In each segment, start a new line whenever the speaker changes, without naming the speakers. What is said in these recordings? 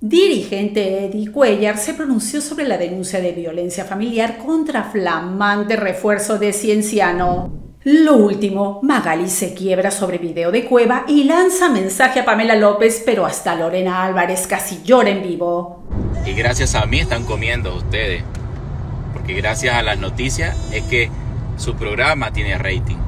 Dirigente Eddie Cuellar se pronunció sobre la denuncia de violencia familiar contra flamante refuerzo de Cienciano. Lo último, Magali se quiebra sobre video de Cueva y lanza mensaje a Pamela López, pero hasta Lorena Álvarez casi llora en vivo.
Y gracias a mí están comiendo ustedes, porque gracias a las noticias es que su programa tiene rating.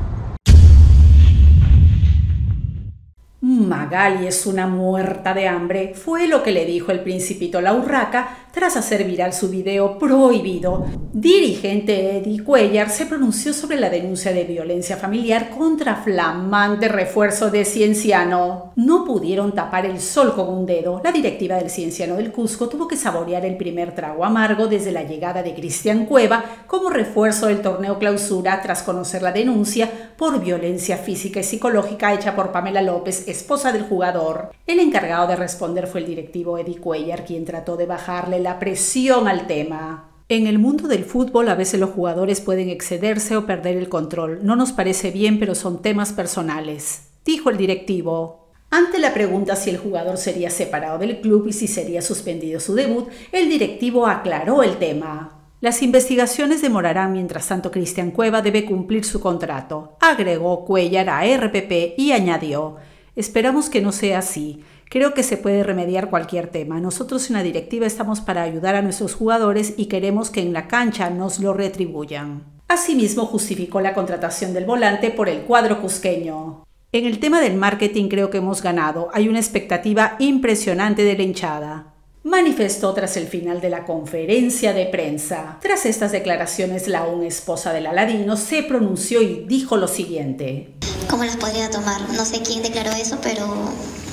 Magali es una muerta de hambre, fue lo que le dijo el principito La Urraca tras hacer viral su video prohibido. Dirigente Eddie Cuellar se pronunció sobre la denuncia de violencia familiar contra flamante refuerzo de Cienciano. No pudieron tapar el sol con un dedo. La directiva del Cienciano del Cusco tuvo que saborear el primer trago amargo desde la llegada de Cristian Cueva como refuerzo del torneo clausura tras conocer la denuncia por violencia física y psicológica hecha por Pamela López, esposa del jugador. El encargado de responder fue el directivo Eddie Cuellar, quien trató de bajarle la presión al tema. En el mundo del fútbol a veces los jugadores pueden excederse o perder el control. No nos parece bien, pero son temas personales, dijo el directivo. Ante la pregunta si el jugador sería separado del club y si sería suspendido su debut, el directivo aclaró el tema. Las investigaciones demorarán mientras tanto Cristian Cueva debe cumplir su contrato, agregó Cuellar a RPP y añadió, esperamos que no sea así. Creo que se puede remediar cualquier tema. Nosotros en la directiva estamos para ayudar a nuestros jugadores y queremos que en la cancha nos lo retribuyan. Asimismo, justificó la contratación del volante por el cuadro cusqueño. En el tema del marketing creo que hemos ganado. Hay una expectativa impresionante de la hinchada. Manifestó tras el final de la conferencia de prensa. Tras estas declaraciones, la aún esposa del Aladino se pronunció y dijo lo siguiente.
¿Cómo las podría tomar? No sé quién declaró eso, pero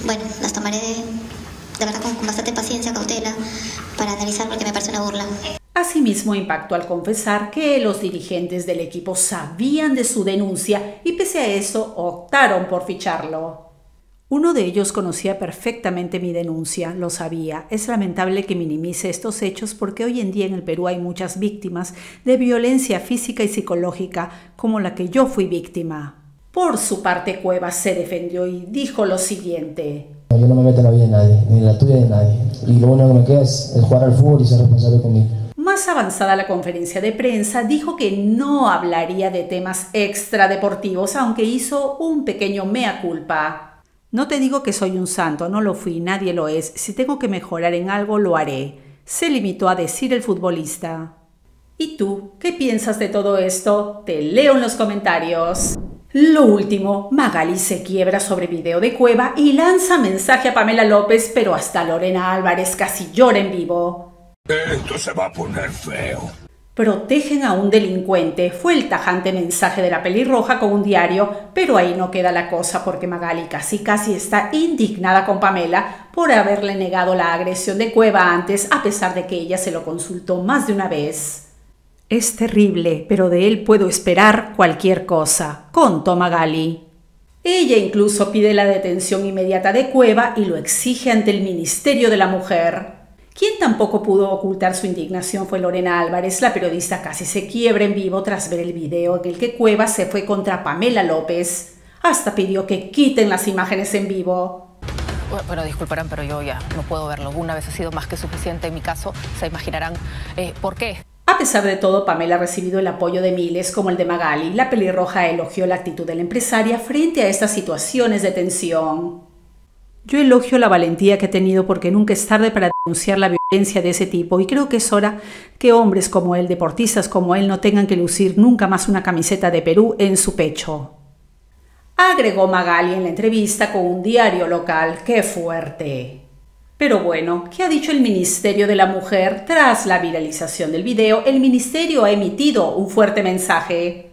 bueno, las tomaré de, verdad con, bastante paciencia, cautela, para analizar porque me parece una burla.
Asimismo impactó al confesar que los dirigentes del equipo sabían de su denuncia y pese a eso optaron por ficharlo. Uno de ellos conocía perfectamente mi denuncia, lo sabía. Es lamentable que minimice estos hechos porque hoy en día en el Perú hay muchas víctimas de violencia física y psicológica como la que yo fui víctima. Por su parte, Cuevas se defendió y dijo lo siguiente.
Yo no me meto en la vida de nadie, ni en la tuya de nadie. Y lo único que me queda es jugar al fútbol y ser responsable conmigo.
Más avanzada la conferencia de prensa, dijo que no hablaría de temas extradeportivos, aunque hizo un pequeño mea culpa. No te digo que soy un santo, no lo fui, nadie lo es. Si tengo que mejorar en algo, lo haré. Se limitó a decir el futbolista. ¿Y tú qué piensas de todo esto? Te leo en los comentarios. Lo último, Magali se quiebra sobre video de Cueva y lanza mensaje a Pamela López, pero hasta Lorena Álvarez casi llora en vivo.
Esto se va a poner feo.
Protegen a un delincuente, fue el tajante mensaje de la pelirroja con un diario, pero ahí no queda la cosa porque Magali casi casi está indignada con Pamela por haberle negado la agresión de Cueva antes, a pesar de que ella se lo consultó más de una vez. Es terrible, pero de él puedo esperar cualquier cosa, contó Magali. Ella incluso pide la detención inmediata de Cueva y lo exige ante el Ministerio de la Mujer. Quien tampoco pudo ocultar su indignación fue Lorena Álvarez. La periodista casi se quiebra en vivo tras ver el video en el que Cueva se fue contra Pamela López. Hasta pidió que quiten las imágenes en vivo.
Bueno, disculparán, pero yo ya no puedo verlo. Una vez ha sido más que suficiente en mi caso. Se imaginarán eh, por qué.
A pesar de todo, Pamela ha recibido el apoyo de miles como el de Magali. La pelirroja elogió la actitud de la empresaria frente a estas situaciones de tensión. Yo elogio la valentía que ha tenido porque nunca es tarde para denunciar la violencia de ese tipo y creo que es hora que hombres como él, deportistas como él, no tengan que lucir nunca más una camiseta de Perú en su pecho. Agregó Magali en la entrevista con un diario local. ¡Qué fuerte! Pero bueno, ¿qué ha dicho el Ministerio de la Mujer? Tras la viralización del video, el Ministerio ha emitido un fuerte mensaje.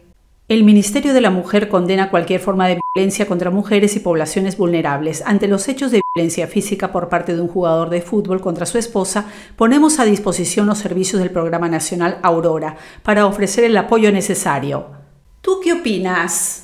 El Ministerio de la Mujer condena cualquier forma de violencia contra mujeres y poblaciones vulnerables. Ante los hechos de violencia física por parte de un jugador de fútbol contra su esposa, ponemos a disposición los servicios del Programa Nacional Aurora para ofrecer el apoyo necesario. ¿Tú qué opinas?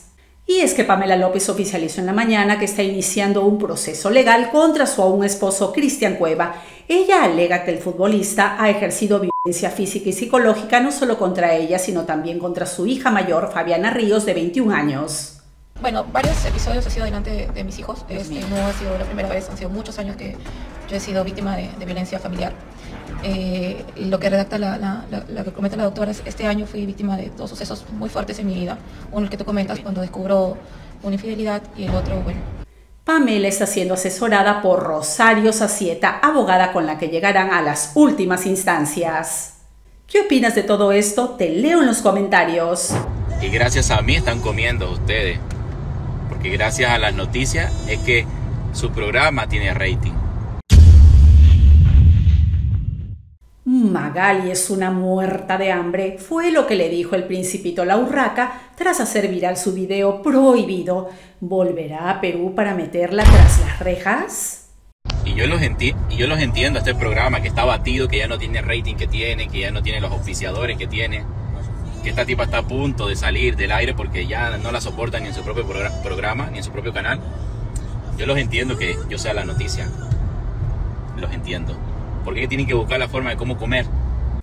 Y es que Pamela López oficializó en la mañana que está iniciando un proceso legal contra su aún esposo Cristian Cueva. Ella alega que el futbolista ha ejercido violencia física y psicológica no solo contra ella, sino también contra su hija mayor, Fabiana Ríos, de 21 años.
Bueno, varios episodios he sido delante de, mis hijos. Este, no ha sido la primera vez, han sido muchos años que yo he sido víctima de, violencia familiar. Eh, lo que redacta la, la, que comenta la doctora es este año fui víctima de dos sucesos muy fuertes en mi vida. Uno el que tú comentas cuando descubro una infidelidad y el otro, bueno.
Pamela está siendo asesorada por Rosario Sacieta, abogada con la que llegarán a las últimas instancias. ¿Qué opinas de todo esto? Te leo en los comentarios.
Y gracias a mí están comiendo ustedes. Porque gracias a las noticias es que su programa tiene rating.
Magali es una muerta de hambre, fue lo que le dijo el principito La Urraca tras hacer viral su video prohibido. ¿Volverá a Perú para meterla tras las rejas?
Y yo los, y yo los entiendo, este programa que está batido, que ya no tiene rating que tiene, que ya no tiene los oficiadores que tiene que esta tipa está a punto de salir del aire porque ya no la soportan ni en su propio programa, ni en su propio canal. Yo los entiendo que yo sea la noticia. Los entiendo. Porque tienen que buscar la forma de cómo comer.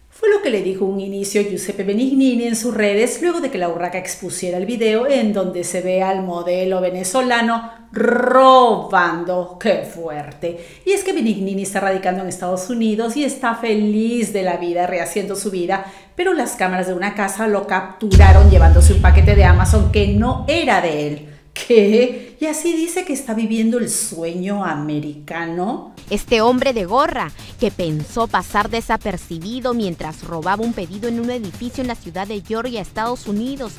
Fue lo que le dijo un inicio Giuseppe Benignini en sus redes luego de que la urraca expusiera el video en donde se ve al modelo venezolano robando. ¡Qué fuerte! Y es que Benignini está radicando en Estados Unidos y está feliz de la vida, rehaciendo su vida, pero las cámaras de una casa lo capturaron llevándose un paquete de Amazon que no era de él. ¿Qué? ¿Y así dice que está viviendo el sueño americano?
Este hombre de gorra, que pensó pasar desapercibido mientras robaba un pedido en un edificio en la ciudad de Georgia, Estados Unidos,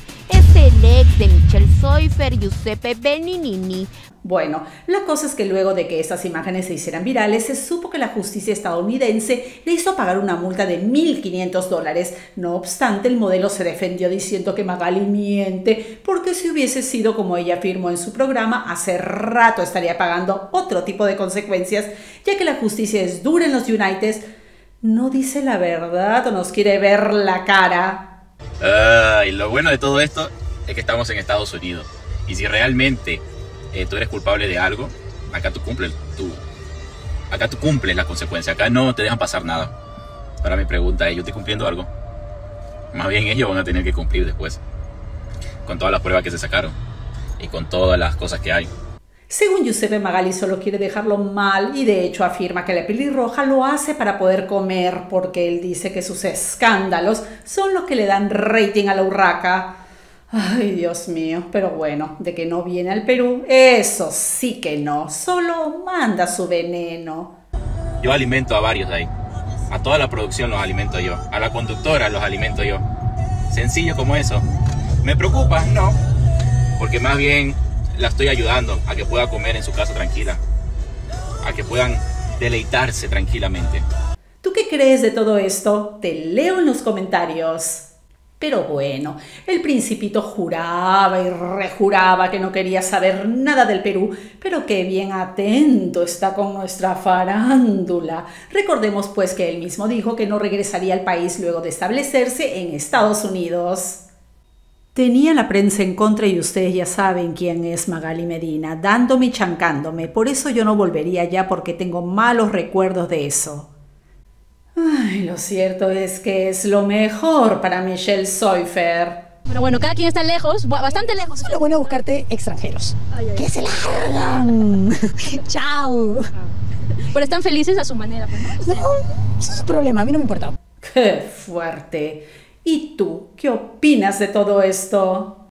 es el ex de Michelle Seufer, Giuseppe Beninini,
bueno, la cosa es que luego de que estas imágenes se hicieran virales, se supo que la justicia estadounidense le hizo pagar una multa de 1.500 dólares. No obstante, el modelo se defendió diciendo que Magali miente, porque si hubiese sido como ella afirmó en su programa, hace rato estaría pagando otro tipo de consecuencias, ya que la justicia es dura en los United. No dice la verdad o nos quiere ver la cara.
Y lo bueno de todo esto es que estamos en Estados Unidos. Y si realmente eh, tú eres culpable de algo, acá tú cumples, tú, acá tú cumples la consecuencia, acá no te dejan pasar nada. Ahora mi pregunta es, ¿yo estoy cumpliendo algo? Más bien ellos van a tener que cumplir después, con todas las pruebas que se sacaron y con todas las cosas que hay.
Según Giuseppe Magali solo quiere dejarlo mal y de hecho afirma que la pelirroja lo hace para poder comer porque él dice que sus escándalos son los que le dan rating a la urraca. Ay, Dios mío, pero bueno, de que no viene al Perú, eso sí que no, solo manda su veneno.
Yo alimento a varios de ahí. A toda la producción los alimento yo. A la conductora los alimento yo. Sencillo como eso. ¿Me preocupa? No. Porque más bien la estoy ayudando a que pueda comer en su casa tranquila. A que puedan deleitarse tranquilamente.
¿Tú qué crees de todo esto? Te leo en los comentarios. Pero bueno, el principito juraba y rejuraba que no quería saber nada del Perú, pero qué bien atento está con nuestra farándula. Recordemos pues que él mismo dijo que no regresaría al país luego de establecerse en Estados Unidos. Tenía la prensa en contra y ustedes ya saben quién es Magali Medina, dándome y chancándome, por eso yo no volvería ya porque tengo malos recuerdos de eso. Ay, lo cierto es que es lo mejor para Michelle Seufer.
Pero bueno, cada quien está lejos, bastante lejos.
Es lo bueno buscarte extranjeros. Que se largan. Chao.
Pero están felices a su manera.
Pues, ¿no? ese es su problema, a mí no me importa.
Qué fuerte. ¿Y tú qué opinas de todo esto?